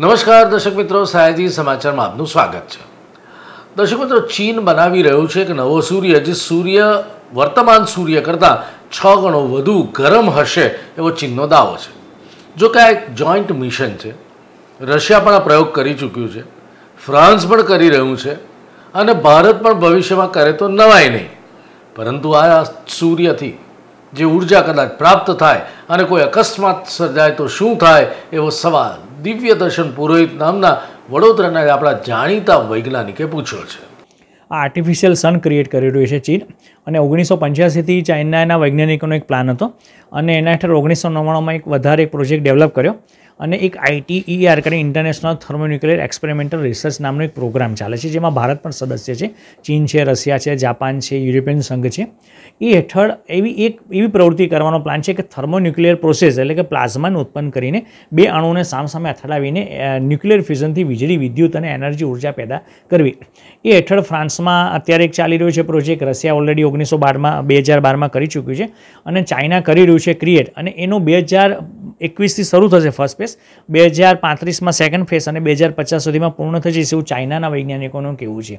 નમસ્કાર, દર્શક મિત્રો. સાયજી સમાચારમાં આપનું સ્વાગત છે. દર્શક મિત્રો, ચીન બનાવી રહ્યું છે કે નવો સૂર્ય, જે સૂર્ય, વર્તમાન સૂર્ય કરતાં છ ગણો વધુ ગરમ હશે એવો ચીનનો દાવો છે. જો કે આ એક જોઈન્ટ મિશન છે. રશિયા પણ આ પ્રયોગ કરી ચૂક્યું છે. ફ્રાન્સ પણ કરી રહ્યું છે. અને ભારત પણ ભવિષ્યમાં કરે તો નવાય નહીં. પરંતુ આ સૂર્યથી જે ઊર્જા કદાચ પ્રાપ્ત થાય અને કોઈ અકસ્માત સર્જાય તો શું થાય એવો સવાલ. દિવ્ય દર્શન પુરોહિત નામના વડોદરાના આપણા જાણીતા વૈજ્ઞાનિકે પૂછ્યો છે. આ આર્ટિફિશિયલ સન ક્રિએટ કરી રહ્યું છે ચીન. અને ઓગણીસો પંચ્યાસીથી ચાઇનાના વૈજ્ઞાનિકોનો એક પ્લાન હતો. અને એના હેઠળ ઓગણીસો નવ્વાણુંમાં એક વધારે એક પ્રોજેક્ટ ડેવલપ કર્યો. અને એક આઈટીઈઆર કરીને ઇન્ટરનેશનલ થર્મોન્યુક્લિયર એક્સપેરિમેન્ટલ રિસર્ચ નામનો એક પ્રોગ્રામ ચાલે છે, જેમાં ભારત પણ સદસ્ય છે. ચીન છે, રશિયા છે, જાપાન છે, યુરોપિયન સંઘ છે. એ હેઠળ એવી એક, એવી પ્રવૃત્તિ કરવાનો પ્લાન છે કે થર્મોન્યુક્લિયર પ્રોસેસ એટલે કે પ્લાઝમાને ઉત્પન્ન કરીને બે અણુને સામસામે અથડાવીને ન્યુક્લિયર ફ્યુઝનથી વીજળી, વિદ્યુત અને એનર્જી ઊર્જા પેદા કરવી. એ હેઠળ ફ્રાન્સમાં અત્યારે એક ચાલી રહ્યું છે પ્રોજેક્ટ રશિયા ઓલરેડી ઓગણીસો બારમાં, બે હજાર બારમાં કરી ચૂક્યું છે અને ચાઇના કરી રહ્યું છે ક્રિએટ અને એનો બે હજાર એકવીસથી શરૂ થશે ફર્સ્ટ ફેઝ બે હજાર પાંત્રીસમાં સેકન્ડ ફેઝ અને બે હજાર પચાસ સુધીમાં પૂર્ણ થઈ જશે એવું ચાઇનાના વૈજ્ઞાનિકોનું કહેવું છે.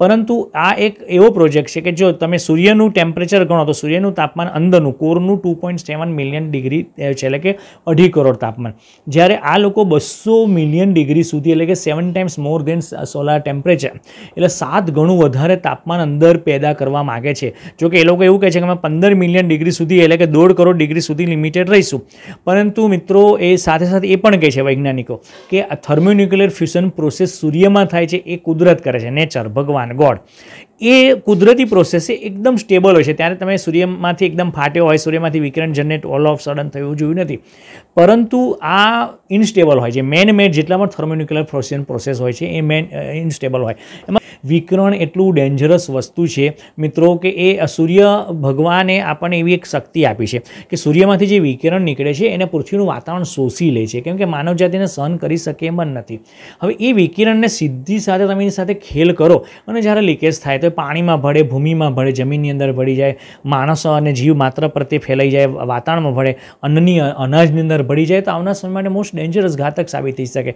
પરંતુ આ એક એવો પ્રોજેક્ટ છે કે જો તમે સૂર્યનું ટેમ્પરેચર ગણો તો સૂર્યનું તાપમાન અંદરનું, કોરનું two point seven million degree છે એટલે કે અઢી કરોડ તાપમાન. જ્યારે આ લોકો બસો મિલિયન ડિગ્રી સુધી એટલે કે seven times more than solar temperature એટલે સાત ગણું વધારે તાપમાન અંદર પેદા કરવા માગે છે. જો કે એ લોકો એવું કહે છે કે અમે પંદર મિલિયન ડિગ્રી સુધી એટલે કે દોઢ કરોડ ડિગ્રી સુધી લિમિટેડ રહીશું. પરંતુ મિત્રો એ સાથે સાથે એ પણ કહે છે વૈજ્ઞાનિકો કે આ થર્મોન્યુક્લિયર ફ્યુઝન પ્રોસેસ સૂર્યમાં થાય છે એ કુદરત કરે છે. નેચર ભગવાન ગોડ એ કુદરતી પ્રોસેસ છે એકદમ સ્ટેબલ હોય છે. ત્યારે તમે સૂર્યમાંથી એકદમ ફાટ્યો હોય, સૂર્યમાંથી વિકિરણ જનરેટ ઓલ ઓફ સડન થયું જોયું નથી. પરંતુ આ ઇનસ્ટેબલ હોય છે. મેન મેડ જેટલા પણ થર્મોન્યુક્લિયર ફ્રોસિયન પ્રોસેસ હોય છે, એ મેન ઇનસ્ટેબલ હોય. એમાં વિકરણ એટલું ડેન્જરસ વસ્તુ છે, મિત્રો, કે એ સૂર્ય ભગવાને આપણને એવી એક શક્તિ આપી છે કે સૂર્યમાંથી જે વિકિરણ નીકળે છે, એને પૃથ્વીનું વાતાવરણ શોષી લે છે. કેમ કે માનવ સહન કરી શકે એમ નથી. હવે એ વિકિરણને સીધી સાથે તમે એની સાથે ખેલ કરો અને જ્યારે લીકેજ થાય તો પાણીમાં ભળે, ભૂમિમાં ભળે, જમીનની અંદર ભળી જાય, માણસ અને જીવ માત્ર પ્રત્યે ફેલાઈ જાય, વાતાવરણમાં ભળે, અન્નની અનાજની અંદર ભળી જાય, તો આવનાર સમય માટે મોસ્ટ ડેન્જરસ ઘાતક સાબિત થઈ શકે.